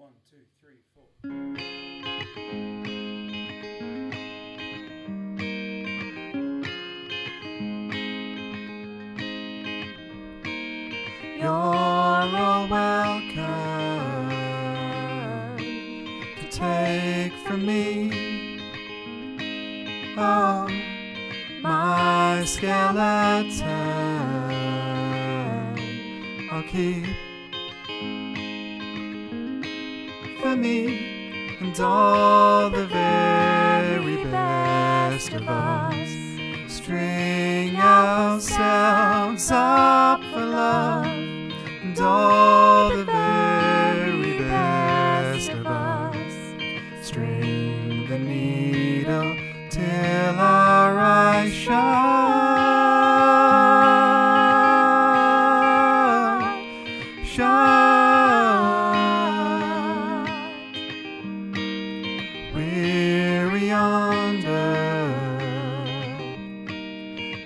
One, two, three, four. You're all welcome to take from me. Oh, my skeleton, I'll keep for me and all the very best of us. String ourselves up for love and all the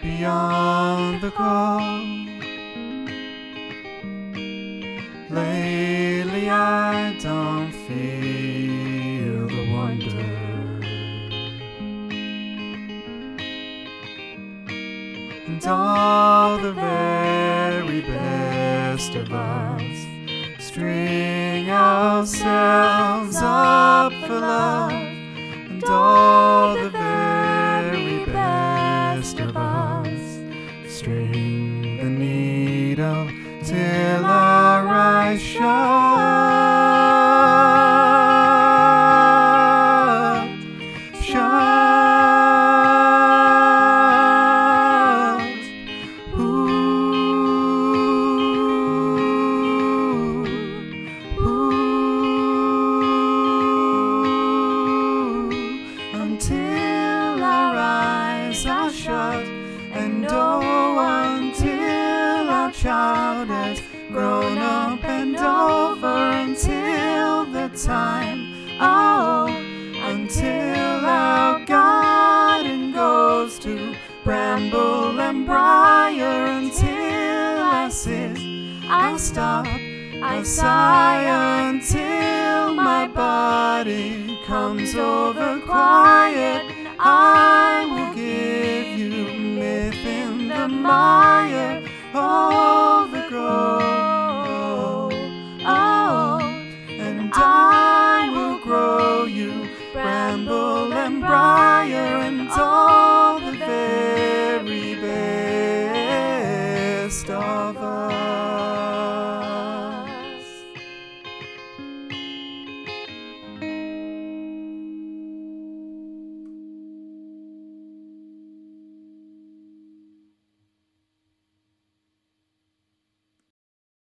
beyond the call. Lately I don't feel the wonder. And all the very best of us string ourselves up for love. String the needle till our eyes shut. Child has grown up and over, until the time, oh, until our garden goes to bramble and briar, until I sit, I stop, I sigh until my body comes over quiet. I and bright.